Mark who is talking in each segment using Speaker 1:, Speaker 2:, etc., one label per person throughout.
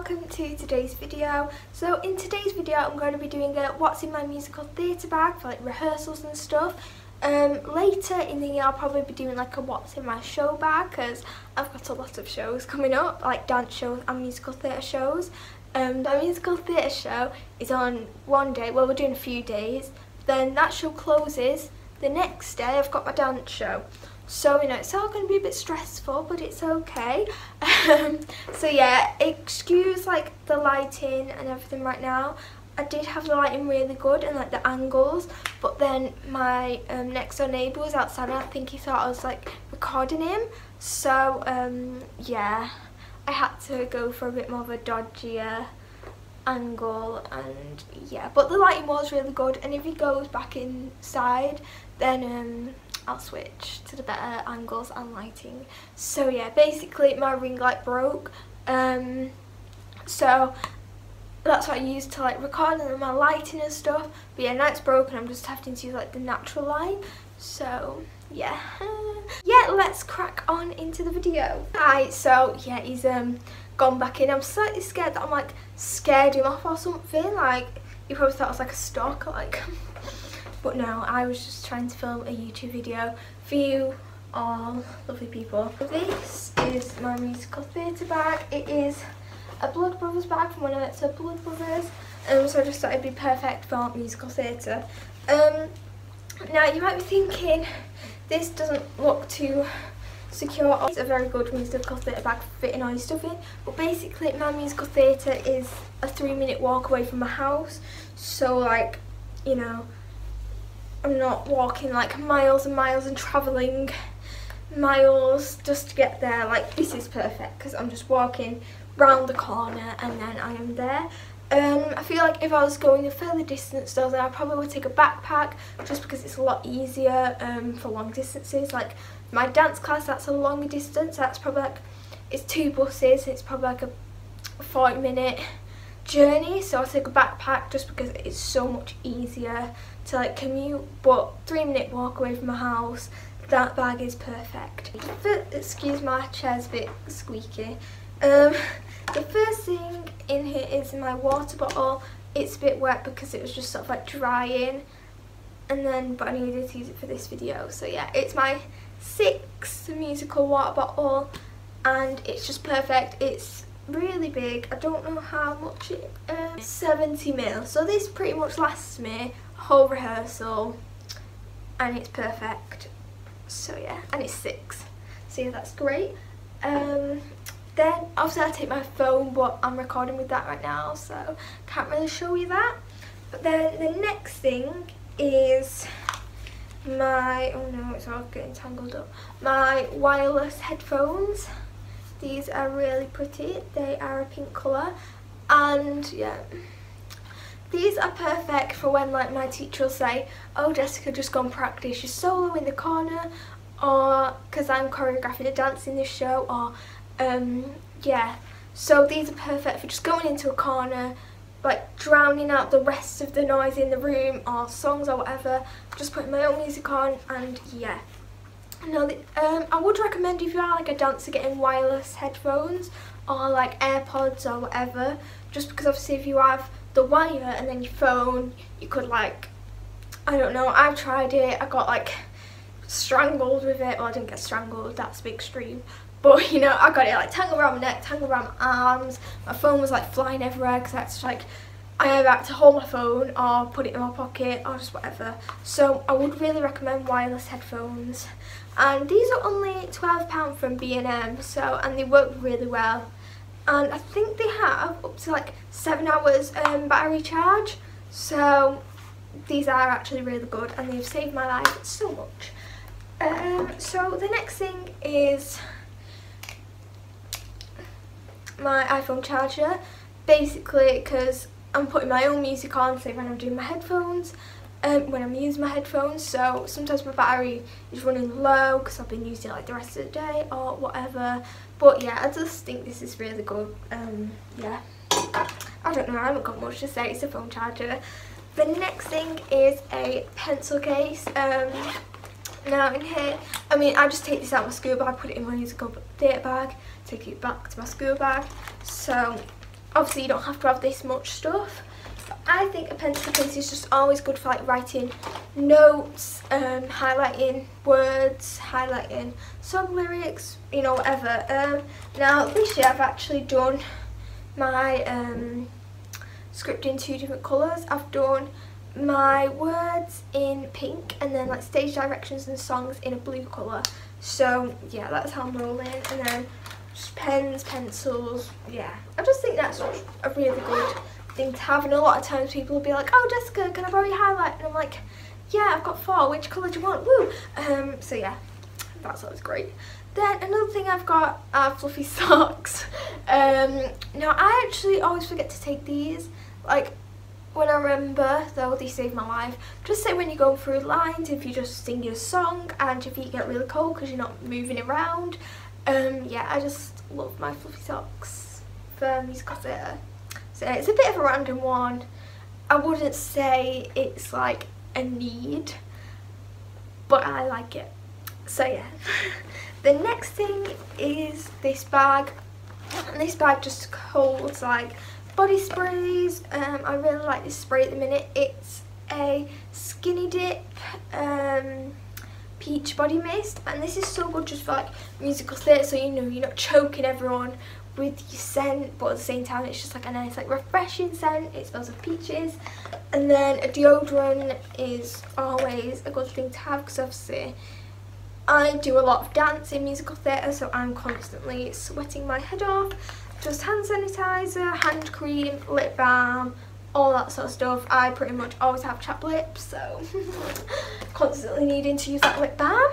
Speaker 1: welcome to today's video. So in today's video I'm going to be doing a what's in my musical theatre bag for like rehearsals and stuff. Um, later in the year I'll probably be doing like a what's in my show bag because I've got a lot of shows coming up like dance shows and musical theatre shows. Um, the musical theatre show is on one day, well we're doing a few days, then that show closes, the next day I've got my dance show. So, you know, it's all going to be a bit stressful, but it's okay. Um, so, yeah, excuse, like, the lighting and everything right now. I did have the lighting really good and, like, the angles. But then my um, next door neighbour was outside and I think he thought I was, like, recording him. So, um, yeah, I had to go for a bit more of a dodgier angle and yeah but the lighting was really good and if he goes back inside then um I'll switch to the better angles and lighting. So yeah, basically my ring light broke. Um, so that's what I used to like record and my lighting and stuff. But yeah, now it's broken, I'm just having to use like the natural light. So yeah. yeah, let's crack on into the video. Right, so yeah, he's um gone back in. I'm slightly scared that I'm like scared him off or something. Like, you probably thought I was like a stalker, like But no, I was just trying to film a YouTube video for you all lovely people. This is my musical theatre bag. It is a Blood Brothers bag from when I went to Blood Brothers. Um, so I just thought it'd be perfect for musical theatre. Um, now you might be thinking, this doesn't look too secure. It's a very good musical theatre bag for fitting all your stuff in. But basically my musical theatre is a three minute walk away from my house. So like, you know, I'm not walking like miles and miles and travelling miles just to get there. Like this is perfect because I'm just walking round the corner and then I am there. Um, I feel like if I was going a further distance though then I probably would take a backpack just because it's a lot easier um, for long distances. Like my dance class that's a longer distance, that's probably like, it's two buses, it's probably like a 40 minute journey. So I take a backpack just because it's so much easier to like commute. But three minute walk away from my house that bag is perfect. Excuse my chair's a bit squeaky um, the first thing in here is my water bottle it's a bit wet because it was just sort of like drying and then but I needed to use it for this video so yeah it's my sixth musical water bottle and it's just perfect it's really big. I don't know how much it is. 70 mil. So this pretty much lasts me a whole rehearsal and it's perfect. So yeah, and it's six. So yeah, that's great. Um, then obviously I take my phone but I'm recording with that right now so can't really show you that. But then the next thing is my, oh no it's all getting tangled up, my wireless headphones. These are really pretty. They are a pink colour. And yeah, these are perfect for when like my teacher will say, oh Jessica just go and practice your solo in the corner or because I'm choreographing a dance in this show or um, yeah. So these are perfect for just going into a corner like drowning out the rest of the noise in the room or songs or whatever. Just putting my own music on and yeah. No, um, I would recommend if you are like a dancer getting wireless headphones or like AirPods or whatever. Just because obviously if you have the wire and then your phone you could like I don't know I've tried it. I got like strangled with it. Well I didn't get strangled. That's a bit extreme but you know I got it like tangled around my neck tangled around my arms my phone was like flying everywhere because that's like I either had to hold my phone or put it in my pocket or just whatever. So I would really recommend wireless headphones. And these are only £12 from B&M, so, and they work really well. And I think they have up to like 7 hours um, battery charge. So these are actually really good and they've saved my life so much. Um, so the next thing is my iPhone charger basically because I'm putting my own music on, say when I'm doing my headphones, um, when I'm using my headphones, so sometimes my battery is running low because I've been using it like the rest of the day or whatever. But yeah, I just think this is really good. Um, yeah, I don't know, I haven't got much to say, it's a phone charger. The next thing is a pencil case. Um, now in here, I mean, I just take this out of my school bag, put it in my musical theatre bag, take it back to my school bag. So obviously you don't have to have this much stuff. But I think a pencil case is just always good for like writing notes, um, highlighting words, highlighting song lyrics, you know, whatever. Um, now this year I've actually done my um, script in two different colours. I've done my words in pink and then like stage directions and songs in a blue colour. So yeah, that's how I'm rolling. And then pens, pencils, yeah. I just think that's a really good thing to have. And a lot of times people will be like, oh Jessica, can I borrow your highlight? And I'm like, yeah, I've got four. Which colour do you want? Woo! Um, so yeah, that's always great. Then another thing I've got are fluffy socks. Um, now I actually always forget to take these. Like when I remember though they saved my life. Just say when you're going through lines, if you just sing your song and your feet get really cold because you're not moving around. Um, yeah, I just love my fluffy socks for musical theatre. So it's a bit of a random one. I wouldn't say it's like a need, but I like it. So yeah. the next thing is this bag. And this bag just holds like body sprays. Um, I really like this spray at the minute. It's a Skinny Dip um, Peach Body Mist. And this is so good just for like musical theatre. So you know you're not choking everyone with your scent. But at the same time it's just like a nice like refreshing scent. It smells of peaches. And then a deodorant is always a good thing to have because obviously I do a lot of dance in musical theatre so I'm constantly sweating my head off just hand sanitizer, hand cream, lip balm, all that sort of stuff. I pretty much always have chapped lips, so constantly needing to use that lip balm.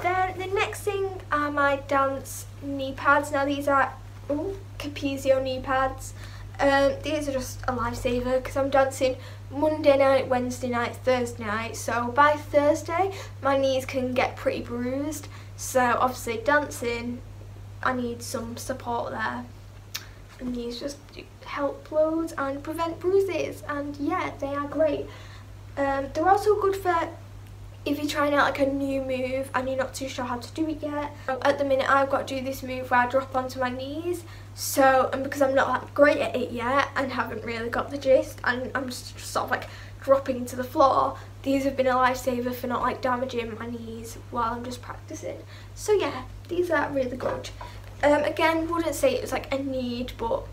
Speaker 1: Then the next thing are my dance knee pads. Now these are ooh, Capezio knee pads. Um, these are just a lifesaver because I'm dancing Monday night, Wednesday night, Thursday night. So by Thursday, my knees can get pretty bruised. So obviously dancing I need some support there. And these just help loads and prevent bruises. And yeah, they are great. Um, they're also good for if you're trying out like a new move and you're not too sure how to do it yet. At the minute I've got to do this move where I drop onto my knees. So, and because I'm not that great at it yet and haven't really got the gist and I'm just sort of like dropping to the floor, these have been a lifesaver for not like damaging my knees while I'm just practicing. So yeah, these are really good. Um, again, wouldn't say it was like a need, but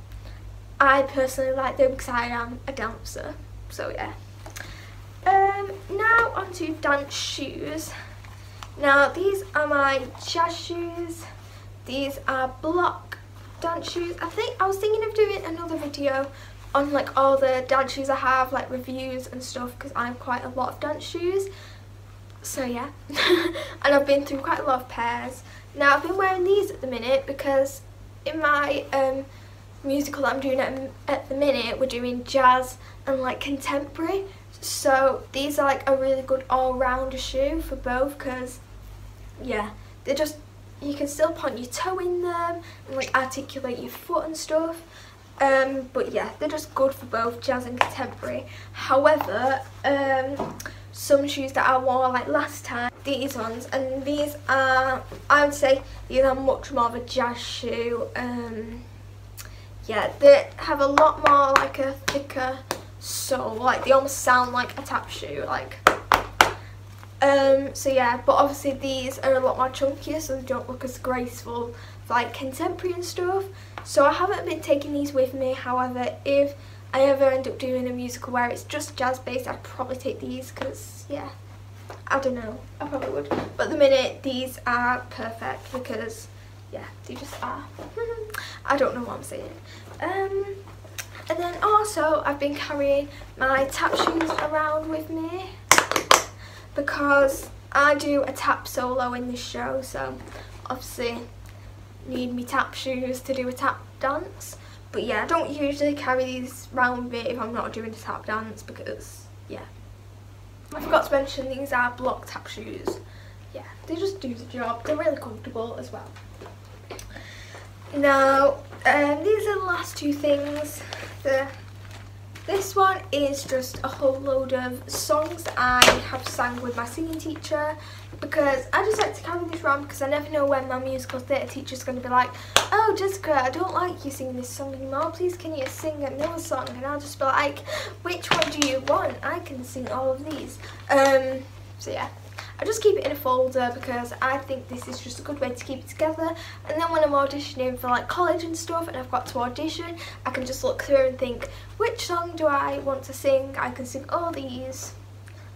Speaker 1: I personally like them because I am a dancer. So yeah. Um, now onto dance shoes. Now these are my jazz shoes. These are Bloch dance shoes. I think I was thinking of doing another video on like all the dance shoes I have, like reviews and stuff, because I have quite a lot of dance shoes. So yeah, and I've been through quite a lot of pairs. Now I've been wearing these at the minute because in my um, musical that I'm doing at, at the minute, we're doing jazz and like contemporary. So these are like a really good all-rounder shoe for both because yeah, they're just, you can still point your toe in them and like articulate your foot and stuff. Um, but yeah, they're just good for both jazz and contemporary. However, um, some shoes that I wore like last time, these ones, and these are, I would say, these are much more of a jazz shoe. Um, yeah, they have a lot more like a thicker sole, like they almost sound like a tap shoe, like. Um, so yeah, but obviously these are a lot more chunkier, so they don't look as graceful like contemporary and stuff. So I haven't been taking these with me, however, if I ever end up doing a musical where it's just jazz based, I'd probably take these because, yeah, I don't know, I probably would. But the minute, these are perfect because, yeah, they just are. I don't know what I'm saying. Um, and then also, I've been carrying my tap shoes around with me because I do a tap solo in this show, so obviously need me tap shoes to do a tap dance. But yeah, I don't usually carry these around with me if I'm not doing a tap dance because, yeah. I forgot to mention these are Bloch tap shoes. Yeah, they just do the job. They're really comfortable as well. Now, um, these are the last two things. This one is just a whole load of songs I have sang with my singing teacher because I just like to carry this around because I never know when my musical theatre teacher is going to be like, oh Jessica, I don't like you singing this song anymore, please can you sing another song? And I'll just be like, which one do you want? I can sing all of these. Um, so yeah. I just keep it in a folder because I think this is just a good way to keep it together. And then when I'm auditioning for like college and stuff and I've got to audition I can just look through and think which song do I want to sing? I can sing all these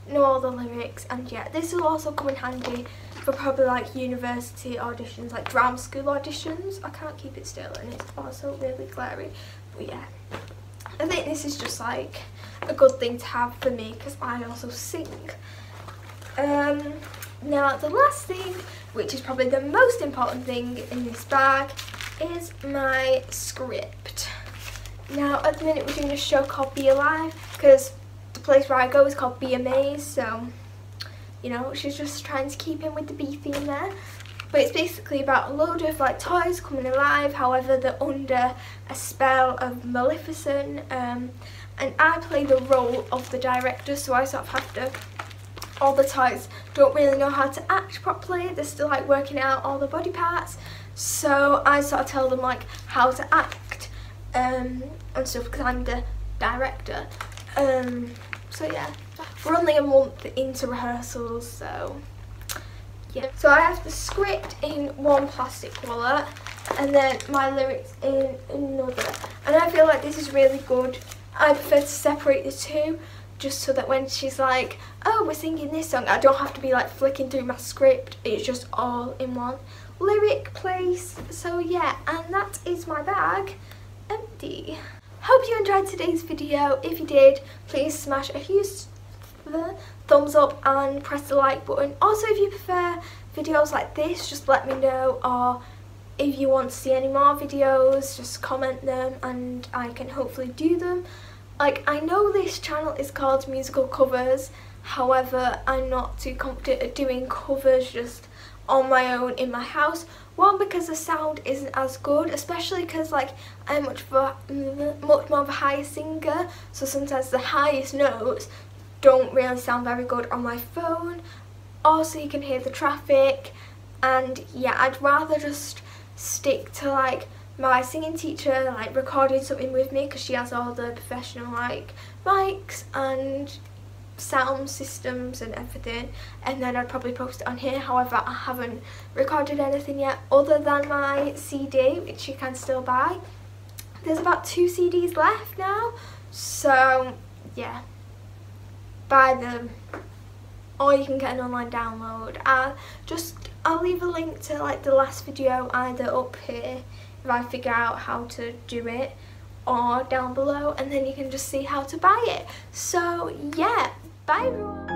Speaker 1: know all the lyrics. And yeah this will also come in handy for probably like university auditions like drama school auditions. I can't keep it still and it's also really glary but yeah I think this is just like a good thing to have for me because I also sing um, now the last thing, which is probably the most important thing in this bag, is my script. Now at the minute we're doing a show called Be Alive because the place where I go is called Be so you know she's just trying to keep in with the bee theme there but it's basically about a load of like toys coming alive however they're under a spell of Maleficent um, and I play the role of the director so I sort of have to all the toys don't really know how to act properly. They're still like working out all the body parts. So I sort of tell them like how to act um, and stuff because I'm the director. Um, so yeah, we're only a month into rehearsals so yeah. So I have the script in one plastic wallet and then my lyrics in another. And I feel like this is really good. I prefer to separate the two just so that when she's like, oh, we're singing this song, I don't have to be like flicking through my script. It's just all in one lyric place. So yeah, and that is my bag empty. Hope you enjoyed today's video. If you did, please smash a huge thumbs up and press the like button. Also, if you prefer videos like this, just let me know or if you want to see any more videos, just comment them and I can hopefully do them like I know this channel is called musical covers however I'm not too confident at doing covers just on my own in my house. One because the sound isn't as good especially because like I'm much, a, much more of a higher singer so sometimes the highest notes don't really sound very good on my phone. Also you can hear the traffic and yeah I'd rather just stick to like my singing teacher like recorded something with me because she has all the professional like mics and sound systems and everything. And then I'd probably post it on here. However I haven't recorded anything yet other than my CD which you can still buy. There's about two CDs left now. So yeah. Buy them. Or you can get an online download. I just I'll leave a link to like the last video either up here if I figure out how to do it or down below and then you can just see how to buy it. So yeah, bye everyone.